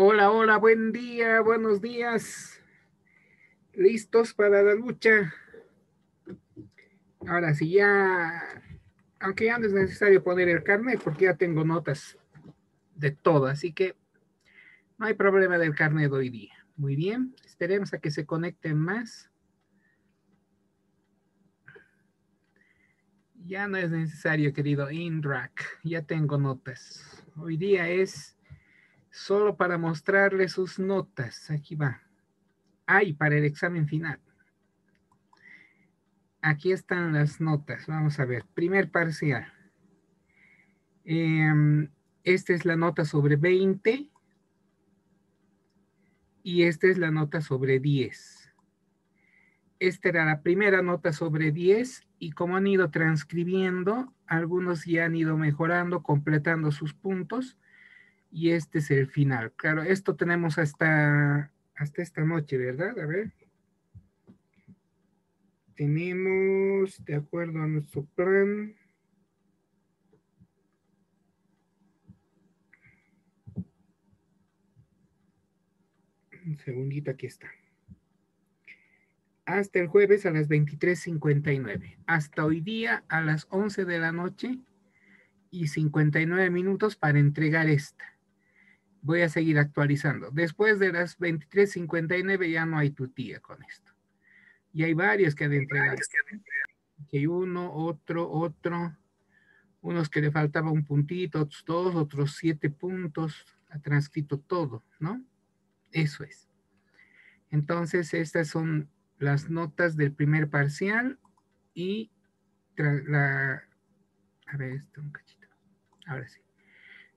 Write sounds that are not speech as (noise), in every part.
Hola, hola, buen día, buenos días. ¿Listos para la lucha? Ahora sí, ya, aunque ya no es necesario poner el carnet porque ya tengo notas de todo, así que no hay problema del carnet hoy día. Muy bien, esperemos a que se conecten más. Ya no es necesario, querido Indrak, ya tengo notas. Hoy día es solo para mostrarle sus notas. Aquí va. Ay, para el examen final. Aquí están las notas. Vamos a ver. Primer parcial. Em, esta es la nota sobre 20 y esta es la nota sobre 10. Esta era la primera nota sobre 10 y como han ido transcribiendo, algunos ya han ido mejorando, completando sus puntos y este es el final. Claro, esto tenemos hasta, hasta esta noche, ¿verdad? A ver. Tenemos, de acuerdo a nuestro plan, Un segundito, aquí está. Hasta el jueves a las 23.59. Hasta hoy día a las 11 de la noche y 59 minutos para entregar esta. Voy a seguir actualizando. Después de las 23.59 ya no hay tutía con esto. Y hay varios que han entregado. Aquí hay uno, otro, otro. Unos que le faltaba un puntito, otros dos, otros siete puntos. Ha transcrito todo, ¿no? Eso es. Entonces, estas son las notas del primer parcial y la... A ver, esto un cachito. Ahora sí.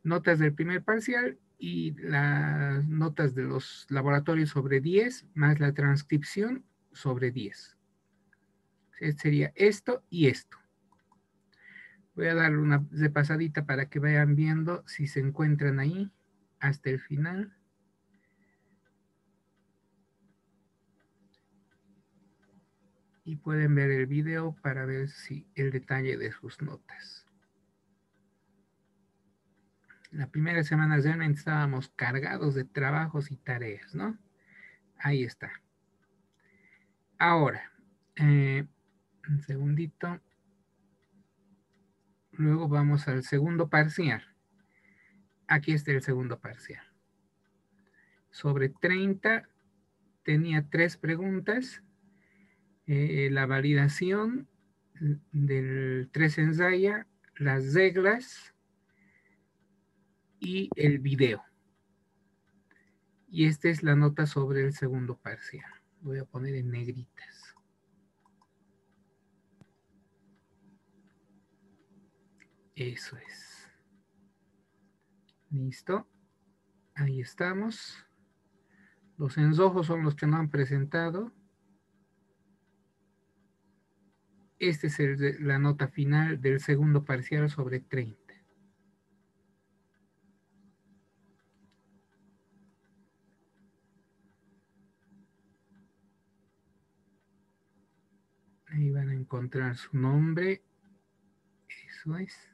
Notas del primer parcial y las notas de los laboratorios sobre 10 más la transcripción sobre 10. Sería esto y esto. Voy a darle una de pasadita para que vayan viendo si se encuentran ahí hasta el final. y pueden ver el video para ver si el detalle de sus notas. La primera semana realmente estábamos cargados de trabajos y tareas, ¿no? Ahí está. Ahora, eh, un segundito. Luego vamos al segundo parcial. Aquí está el segundo parcial. Sobre 30 tenía tres preguntas eh, la validación del tres ensaya, las reglas y el video. Y esta es la nota sobre el segundo parcial. Voy a poner en negritas. Eso es. Listo. Ahí estamos. Los ensojos son los que no han presentado. Esta es la nota final del segundo parcial sobre 30. Ahí van a encontrar su nombre. Eso es.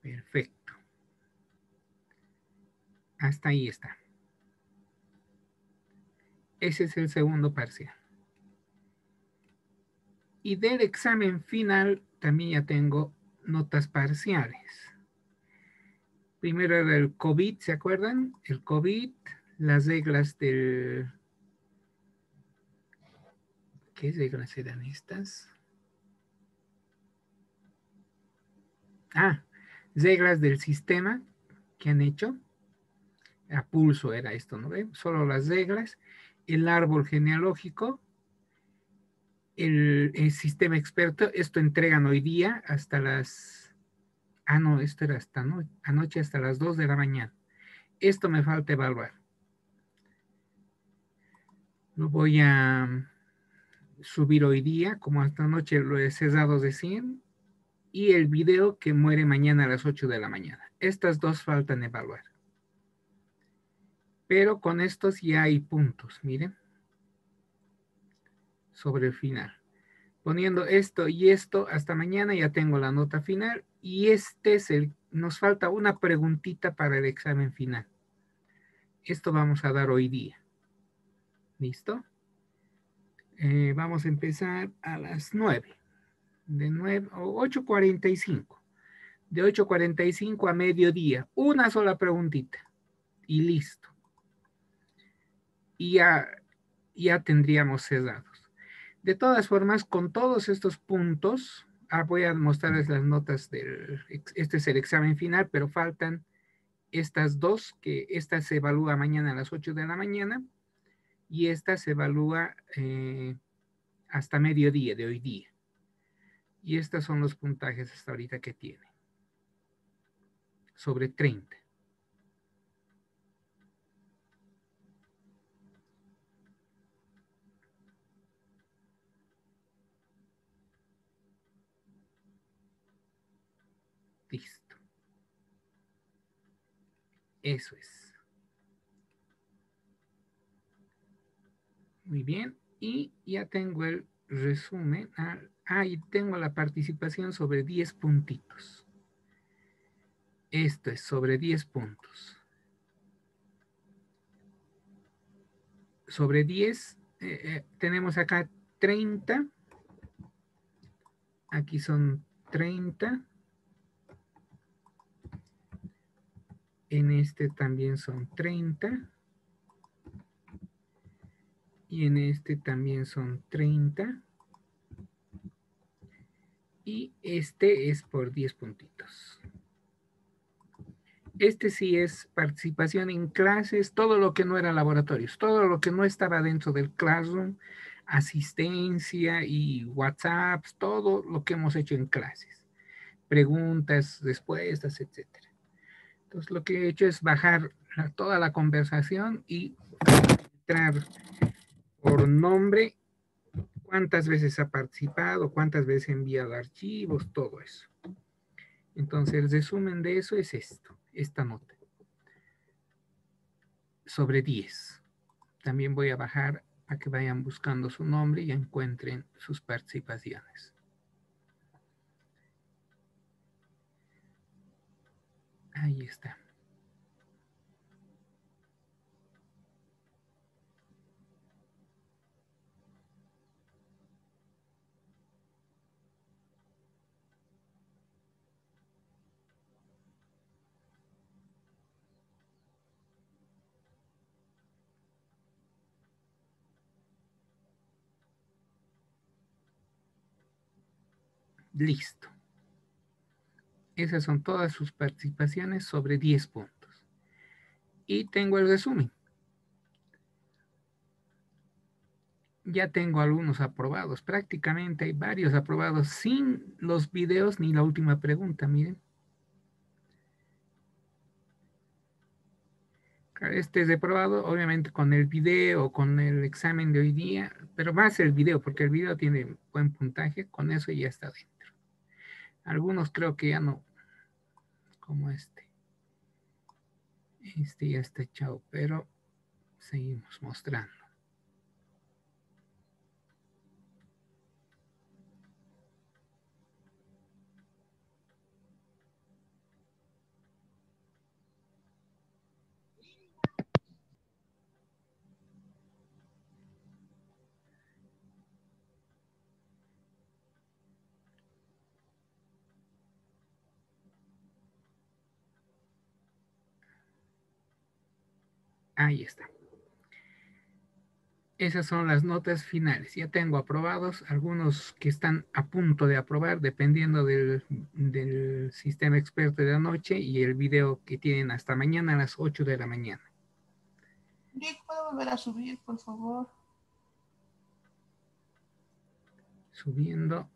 Perfecto. Hasta ahí está. Ese es el segundo parcial. Y del examen final también ya tengo notas parciales. Primero era el COVID, ¿se acuerdan? El COVID, las reglas del... ¿Qué reglas eran estas? Ah, reglas del sistema que han hecho. A pulso era esto, ¿no ve? Solo las reglas, el árbol genealógico, el, sistema experto, esto entregan hoy día hasta las, ah no, esto era hasta no, anoche hasta las 2 de la mañana. Esto me falta evaluar. Lo voy a subir hoy día, como hasta anoche lo he cesado de 100, y el video que muere mañana a las 8 de la mañana. Estas dos faltan evaluar. Pero con estos ya hay puntos, miren. Sobre el final. Poniendo esto y esto hasta mañana ya tengo la nota final. Y este es el, nos falta una preguntita para el examen final. Esto vamos a dar hoy día. ¿Listo? Eh, vamos a empezar a las 9. De 9 o 8.45. De 8.45 a mediodía. Una sola preguntita. Y listo. Y ya, ya tendríamos cerrados. De todas formas, con todos estos puntos, ah, voy a mostrarles las notas del, este es el examen final, pero faltan estas dos, que esta se evalúa mañana a las 8 de la mañana y esta se evalúa eh, hasta mediodía de hoy día. Y estos son los puntajes hasta ahorita que tiene. Sobre 30. Listo. Eso es. Muy bien. Y ya tengo el resumen. Ah, y tengo la participación sobre 10 puntitos. Esto es sobre 10 puntos. Sobre 10 eh, eh, tenemos acá 30. Aquí son 30. En este también son 30 y en este también son 30 y este es por 10 puntitos. Este sí es participación en clases, todo lo que no era laboratorios, todo lo que no estaba dentro del classroom, asistencia y WhatsApp, todo lo que hemos hecho en clases. Preguntas, respuestas, etc. Entonces lo que he hecho es bajar toda la conversación y entrar por nombre, cuántas veces ha participado, cuántas veces ha enviado archivos, todo eso. Entonces, el resumen de eso es esto, esta nota. Sobre 10. También voy a bajar a que vayan buscando su nombre y encuentren sus participaciones. Ahí está. Listo. Esas son todas sus participaciones sobre 10 puntos. Y tengo el resumen. Ya tengo algunos aprobados. Prácticamente hay varios aprobados sin los videos ni la última pregunta. Miren. Este es aprobado, obviamente, con el video, con el examen de hoy día, pero más el video, porque el video tiene buen puntaje, con eso ya está dentro. Algunos creo que ya no, como este. Este ya está echado, pero seguimos mostrando. Ahí está. Esas son las notas finales. Ya tengo aprobados, algunos que están a punto de aprobar, dependiendo del, sistema experto de la noche y el video que tienen hasta mañana a las 8 de la mañana. ¿puedo volver a subir, por favor? Subiendo.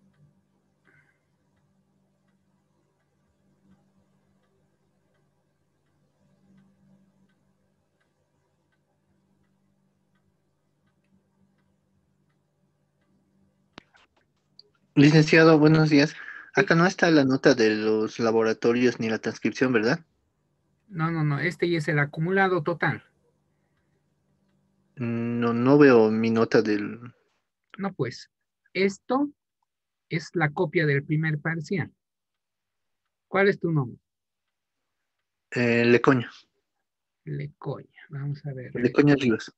Licenciado, buenos días. Acá no está la nota de los laboratorios ni la transcripción, ¿verdad? No, no, no. Este ya es el acumulado total. No, no veo mi nota del... No, pues, esto es la copia del primer parcial. ¿Cuál es tu nombre? Eh, Lecoña. Lecoña. Vamos a ver. Lecoña Rivas.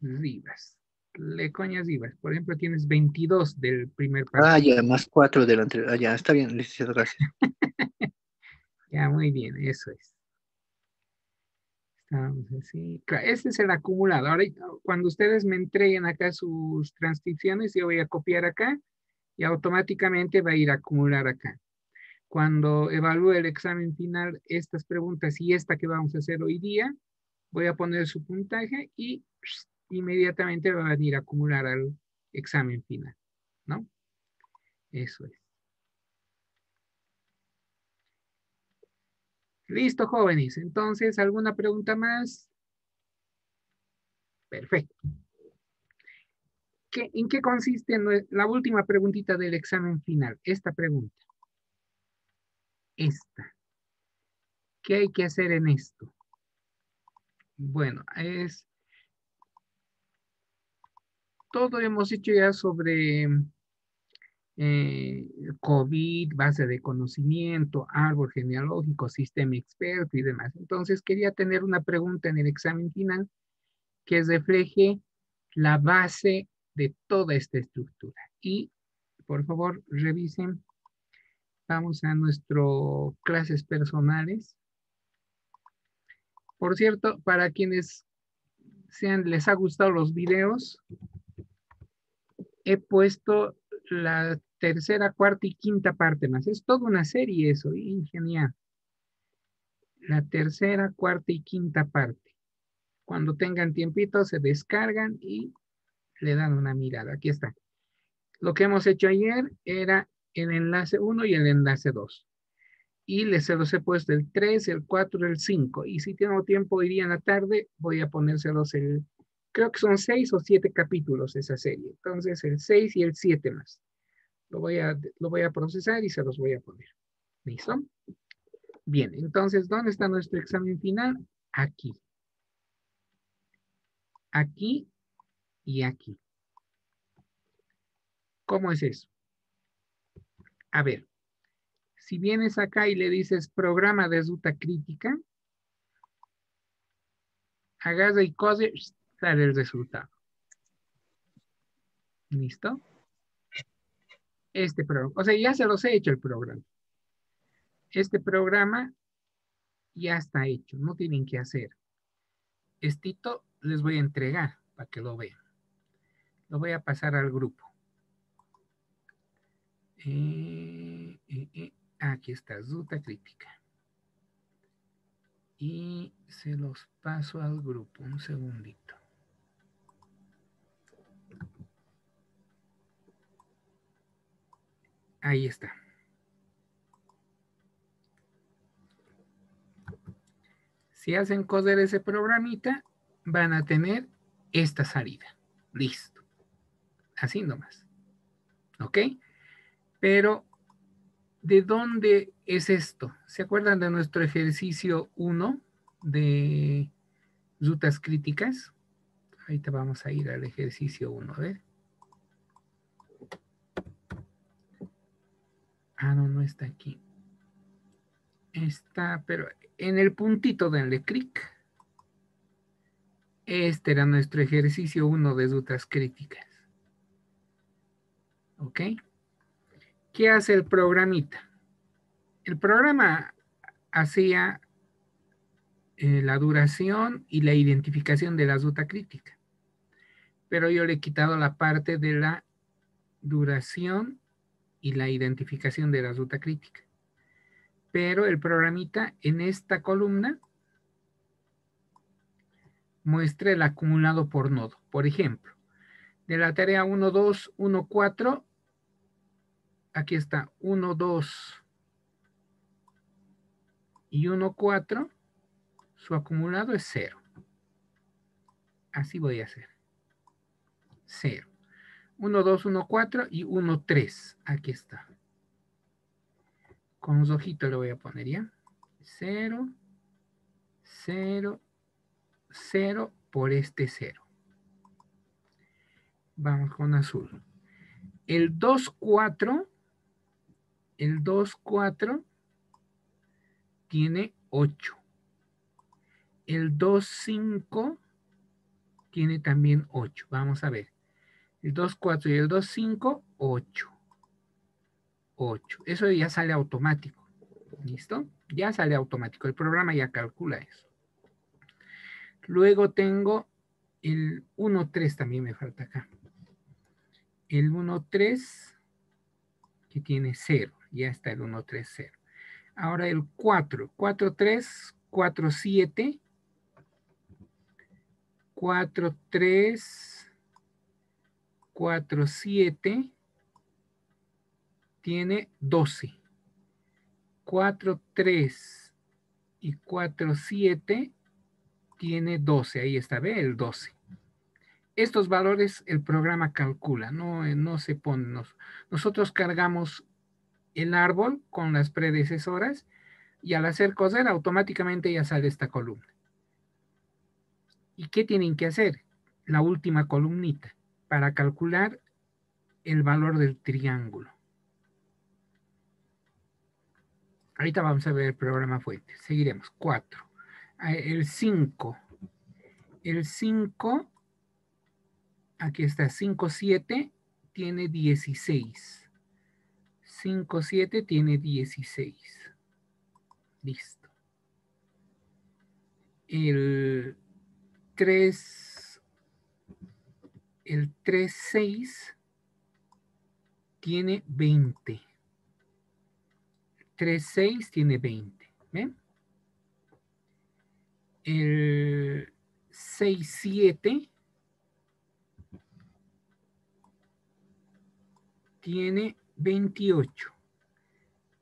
Rivas. Lecoña Rivas. Por ejemplo, tienes 22 del primer Ah, parcial. ya, más cuatro del anterior. Ah, ya, está bien, licenciado, gracias. (laughs) Ya, muy bien, eso es. Estamos así. Este es el acumulado. Ahora, cuando ustedes me entreguen acá sus transcripciones, yo voy a copiar acá y automáticamente va a ir a acumular acá. Cuando evalúe el examen final, estas preguntas y esta que vamos a hacer hoy día, voy a poner su puntaje y inmediatamente va a venir a acumular al examen final, ¿no? Eso es. Listo, jóvenes. Entonces, ¿alguna pregunta más? Perfecto. ¿Qué- ¿En qué consiste la última preguntita del examen final? Esta pregunta. Esta. ¿Qué hay que hacer en esto? Bueno, es... Todo hemos hecho ya sobre eh, COVID, base de conocimiento, árbol genealógico, sistema experto y demás. Entonces, quería tener una pregunta en el examen final que refleje la base de toda esta estructura. Y, por favor, revisen. Vamos a nuestro clases personales. Por cierto, para quienes sean, les ha gustado los videos, he puesto la tercera, cuarta y quinta parte más. Es toda una serie eso, y genial. La tercera, cuarta y quinta parte. Cuando tengan tiempito, se descargan y le dan una mirada. Aquí está. Lo que hemos hecho ayer era el enlace 1 y el enlace 2. Y les se los he puesto el 3, el 4, el 5. Y si tengo tiempo hoy día en la tarde, voy a ponérselos el, creo que son 6 o 7 capítulos esa serie. Entonces el 6 y el 7 más. Lo voy a, lo voy a procesar y se los voy a poner. ¿Listo? Bien, entonces, ¿dónde está nuestro examen final? Aquí. Aquí y aquí. ¿Cómo es eso? A ver, si vienes acá y le dices programa de ruta crítica, agarra y cose, sale el resultado. ¿Listo? Este programa, o sea, ya se los he hecho el programa. Este programa ya está hecho, no tienen que hacer. Estito les voy a entregar para que lo vean. Lo voy a pasar al grupo. Eh, eh, eh, Aquí está, ruta crítica. Y se los paso al grupo, un segundito. Ahí está. Si hacen coser ese programita, van a tener esta salida. Listo. Así nomás. ¿Ok? Pero, ¿de dónde es esto? ¿Se acuerdan de nuestro ejercicio 1 de rutas críticas? Ahorita vamos a ir al ejercicio 1, a ver. Ah, no, no está aquí. Está, pero en el puntito denle clic. Este era nuestro ejercicio 1 de rutas críticas. ¿Ok? ¿Qué hace el programita? El programa hacía eh, la duración y la identificación de la ruta crítica. Pero yo le he quitado la parte de la duración y la identificación de la ruta crítica. Pero el programita en esta columna muestra el acumulado por nodo. Por ejemplo, de la tarea 1, 2, 1, 4, aquí está 1, 2 y 1, 4, su acumulado es 0. Así voy a hacer. 0. 1, 2, 1, 4 y 1, 3. Aquí está. Con un ojito le voy a poner ya. 0, 0, 0 por este 0. Vamos con azul. El 2, 4, el 2, 4 tiene 8. El 2, 5 tiene también 8. Vamos a ver. El 2, 4 y el 2, 5, 8. 8. Eso ya sale automático. ¿Listo? Ya sale automático. El programa ya calcula eso. Luego tengo el 1, 3 también me falta acá. El 1, 3 que tiene 0. Ya está el 1, 3, 0. Ahora el 4. 4, 3, 4, 7. 4, 3, 4, 7 tiene 12. 4, 3 y 4, 7 tiene 12. Ahí está, ve el 12. Estos valores el programa calcula, no, no se ponen. nosotros cargamos el árbol con las predecesoras y al hacer coser automáticamente ya sale esta columna. ¿Y qué tienen que hacer? La última columnita para calcular el valor del triángulo. Ahorita vamos a ver el programa fuente. Seguiremos. 4. Ah, el 5. El 5, aquí está, 5, 7, tiene 16. 5, 7 tiene 16. Listo. El 3, el 3, 6 tiene 20. 3, 6 tiene 20. ¿Ven? El 6, 7 tiene 28.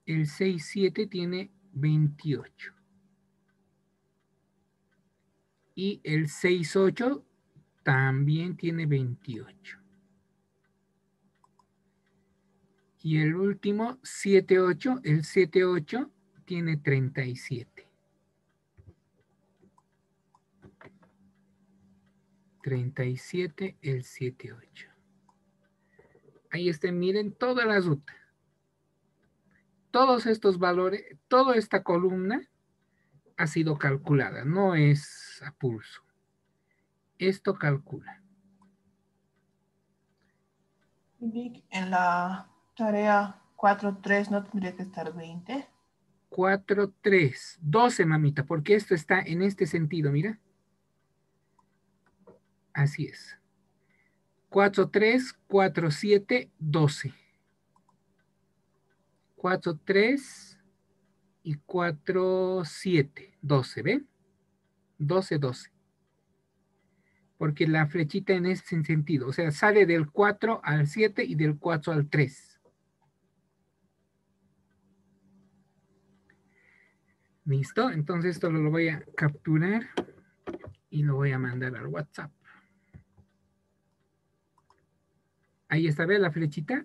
El 6, 7 tiene 28. Y el 6, 8 también tiene 28. Y el último, 7-8, el 7-8 tiene 37. 37, el 7-8. Ahí está, miren toda la ruta. Todos estos valores, toda esta columna ha sido calculada, no es a pulso. Esto calcula. En la Tarea 4.3 no tendría que estar 20. 4.3, 12 mamita, porque esto está en este sentido, mira. Así es. 4.3, 4.7, 12. 4.3 y 4.7, 12, ¿ven? 12, 12. Porque la flechita en este sentido, o sea, sale del 4 al 7 y del 4 al 3. Listo, entonces esto lo voy a capturar y lo voy a mandar al WhatsApp. Ahí está, ¿ve la flechita?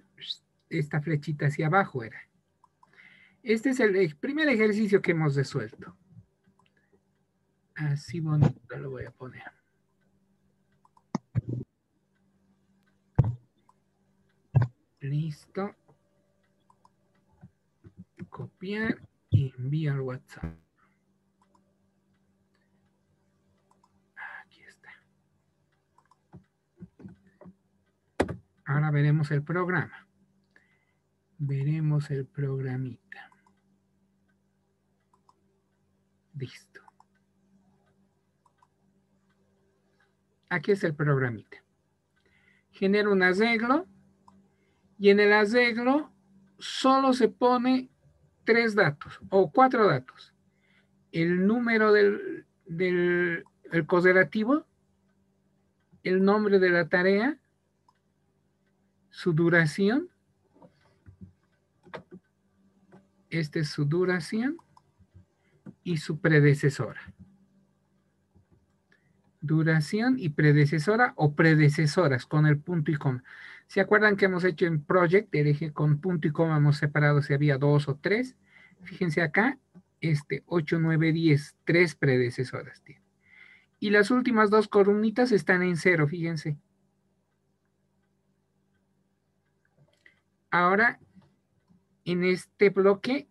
Esta flechita hacia abajo era. Este es el primer ejercicio que hemos resuelto. Así bonito lo voy a poner. Listo. Copiar y envía al WhatsApp. Aquí está. Ahora veremos el programa. Veremos el programita. Listo. Aquí es el programita. Genera un arreglo y en el arreglo solo se pone tres datos o cuatro datos. El número del, del el el nombre de la tarea, su duración, esta es su duración y su predecesora. Duración y predecesora o predecesoras con el punto y coma. ¿Se acuerdan que hemos hecho en Project? Dije con punto y coma hemos separado si había dos o tres. Fíjense acá, este 8, 9, 10, tres predecesoras tiene. Y las últimas dos columnitas están en cero, fíjense. Ahora, en este bloque,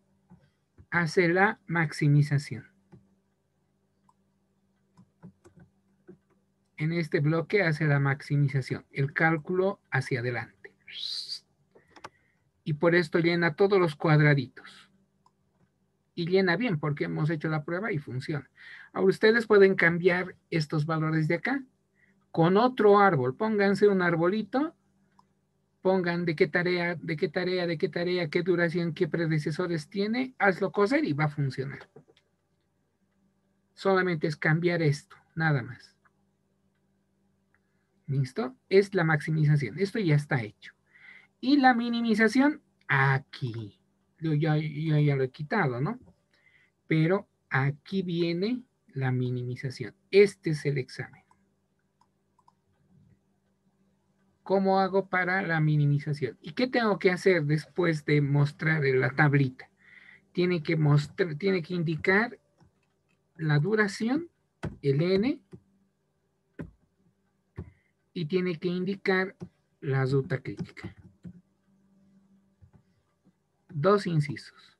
hace la maximización. En este bloque hace la maximización, el cálculo hacia adelante. Y por esto llena todos los cuadraditos. Y llena bien porque hemos hecho la prueba y funciona. Ahora ustedes pueden cambiar estos valores de acá con otro árbol. Pónganse un arbolito, pongan de qué tarea, de qué tarea, de qué tarea, qué duración, qué predecesores tiene, hazlo coser y va a funcionar. Solamente es cambiar esto, nada más. ¿Listo? Es la maximización. Esto ya está hecho. Y la minimización, aquí. Yo ya, lo he quitado, ¿no? Pero aquí viene la minimización. Este es el examen. ¿Cómo hago para la minimización? ¿Y qué tengo que hacer después de mostrar la tablita? Tiene que, mostrar, tiene que indicar la duración, el n, y tiene que indicar la ruta crítica. Dos incisos.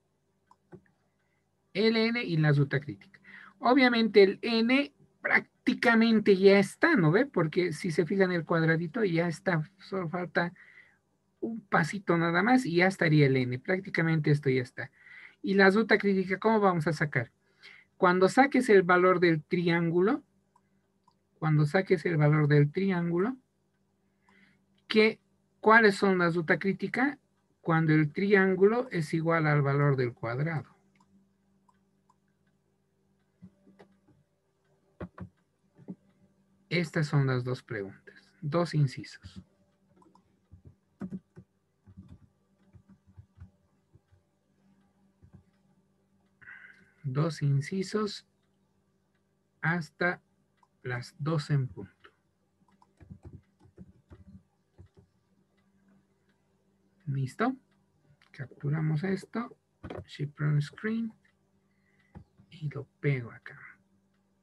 El n y la ruta crítica. Obviamente el n prácticamente ya está, ¿no ve? Porque si se fijan el cuadradito ya está, solo falta un pasito nada más y ya estaría el n. Prácticamente esto ya está. Y la ruta crítica, ¿cómo vamos a sacar? Cuando saques el valor del triángulo, cuando saques el valor del triángulo, ¿qué, ¿cuáles son las ruta crítica? Cuando el triángulo es igual al valor del cuadrado. Estas son las dos preguntas, dos incisos. Dos incisos hasta las dos en punto. ¿Listo? Capturamos esto, Ship on Screen, y lo pego acá.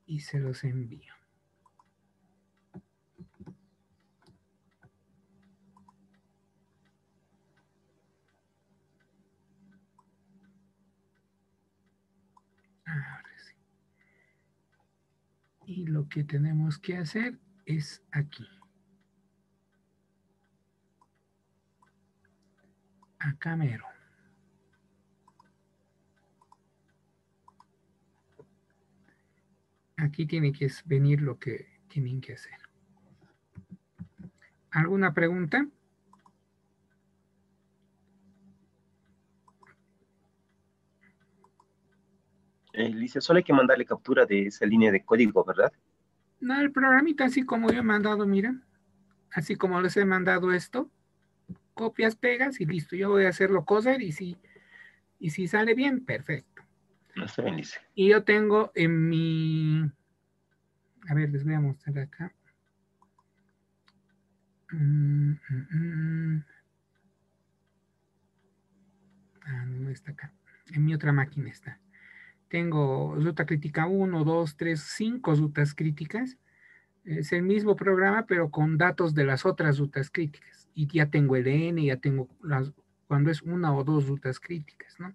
Y se los envío. Y lo que tenemos que hacer es aquí. Acá mero. Aquí tiene que venir lo que tienen que hacer. ¿Alguna pregunta? Solo hay que mandarle captura de esa línea de código, ¿verdad? No, el programita así como yo he mandado, mira. Así como les he mandado esto. Copias, pegas y listo. Yo voy a hacerlo coser y si, y si sale bien, perfecto. No se bendice. Y yo tengo en mi... A ver, les voy a mostrar acá. Mm, mm, mm. Ah, no está acá. En mi otra máquina está tengo ruta crítica 1, 2, 3, 5 rutas críticas. Es el mismo programa, pero con datos de las otras rutas críticas. Y ya tengo el N, ya tengo las, cuando es una o dos rutas críticas, ¿no?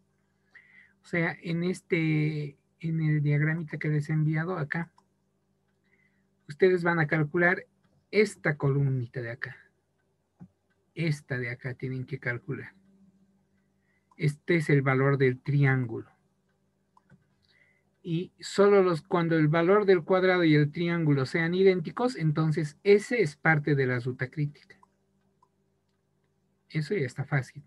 O sea, en este, en el diagramita que les he enviado acá, ustedes van a calcular esta columnita de acá. Esta de acá tienen que calcular. Este es el valor del triángulo y solo los, cuando el valor del cuadrado y el triángulo sean idénticos, entonces ese es parte de la ruta crítica. Eso ya está fácil.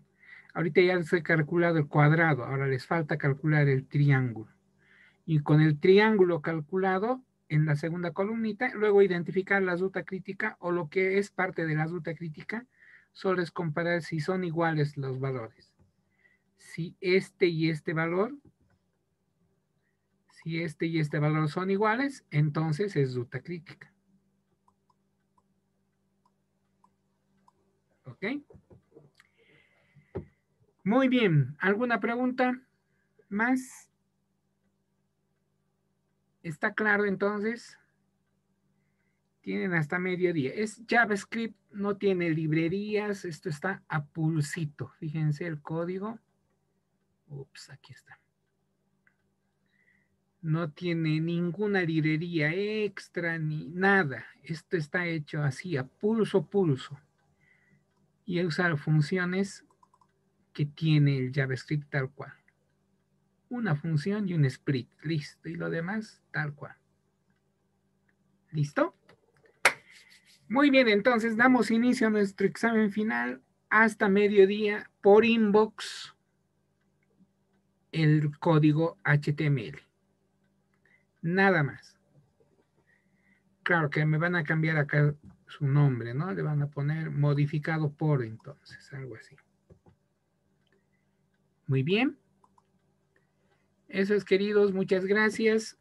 Ahorita ya se ha calculado el cuadrado, ahora les falta calcular el triángulo. Y con el triángulo calculado en la segunda columnita, luego identificar la ruta crítica o lo que es parte de la ruta crítica, solo es comparar si son iguales los valores. Si este y este valor si este y este valor son iguales, entonces es ruta crítica. ¿Ok? Muy bien. ¿Alguna pregunta más? ¿Está claro entonces? Tienen hasta mediodía. Es JavaScript, no tiene librerías. Esto está a pulsito. Fíjense el código. Ups, aquí está. No tiene ninguna librería extra ni nada. Esto está hecho así, a pulso, pulso. Y usar funciones que tiene el JavaScript tal cual. Una función y un split. Listo. Y lo demás, tal cual. ¿Listo? Muy bien, entonces damos inicio a nuestro examen final hasta mediodía por inbox el código HTML. Nada más. Claro que me van a cambiar acá su nombre, ¿no? Le van a poner modificado por entonces, algo así. Muy bien. Eso es, queridos, muchas gracias.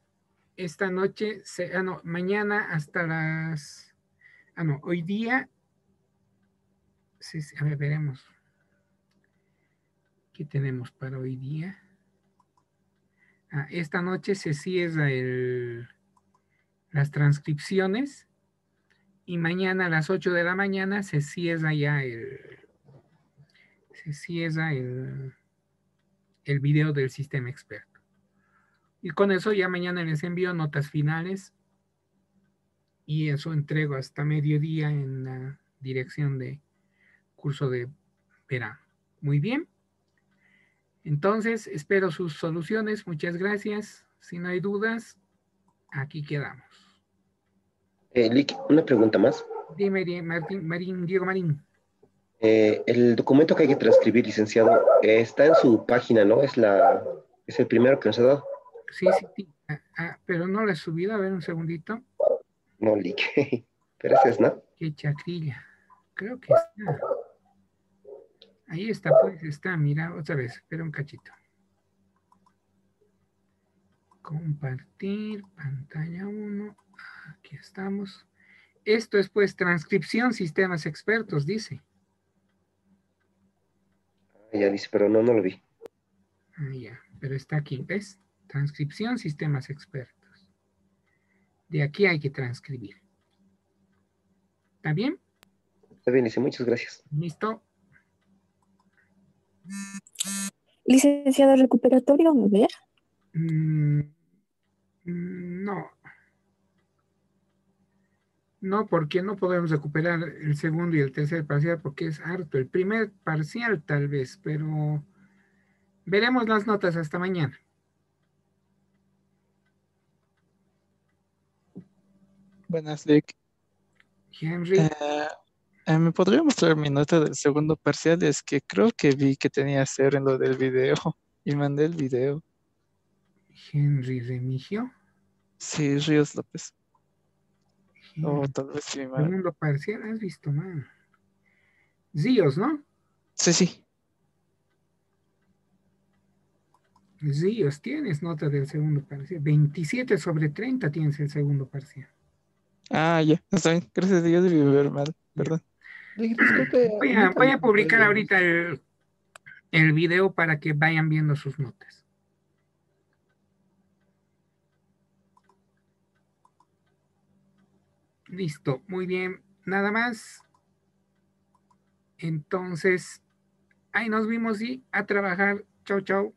Esta noche, se, ah, no, mañana hasta las, ah, no, hoy día, sí, a ver, veremos. ¿Qué tenemos para hoy día? Ah, esta noche se cierra el, las transcripciones y mañana a las 8 de la mañana se cierra ya el, se cierra el, el video del sistema experto. Y con eso ya mañana les envío notas finales y eso entrego hasta mediodía en la dirección de curso de verano. Muy bien. Entonces, espero sus soluciones. Muchas gracias. Si no hay dudas, aquí quedamos. Eh, Lick, una pregunta más. Dime, Martín, Marín, Diego Marín. Eh, el documento que hay que transcribir, licenciado, eh, está en su página, ¿no? Es, la, es el primero que nos ha dado. Sí, sí, sí. Ah, ah, pero no lo he subido. A ver, un segundito. No, Lick. (laughs) Gracias, ¿no? Qué chacrilla. Creo que está. Ahí está, pues está, mira, otra vez, espera un cachito. Compartir, pantalla 1, aquí estamos. Esto es pues transcripción, sistemas expertos, dice. Ah, ya dice, pero no, no lo vi. Ah, ya, pero está aquí, ¿ves? Transcripción, sistemas expertos. De aquí hay que transcribir. ¿Está bien? Está bien, dice, muchas gracias. Listo. Licenciado recuperatorio, a ver. Mm, no. No, porque no podemos recuperar el segundo y el tercer parcial porque es harto. El primer parcial tal vez, pero veremos las notas hasta mañana. Buenas, Lick. Henry. Eh, eh, ¿Me podría mostrar mi nota del segundo parcial? Es que creo que vi que tenía cero en lo del video (laughs) y mandé el video. Henry Remigio. Sí, Ríos López. O Henry. tal vez sí, mal. Segundo parcial, has visto, man. Zíos, ¿no? Sí, sí. Zíos, tienes nota del segundo parcial. 27 sobre 30 tienes el segundo parcial. Ah, ya. Está bien. Gracias a Dios debí ver mal. Perdón. Disculpe. Voy a, voy a publicar ahorita el, el video para que vayan viendo sus notas. Listo, muy bien. Nada más. Entonces, ahí nos vimos y a trabajar. Chau, chau.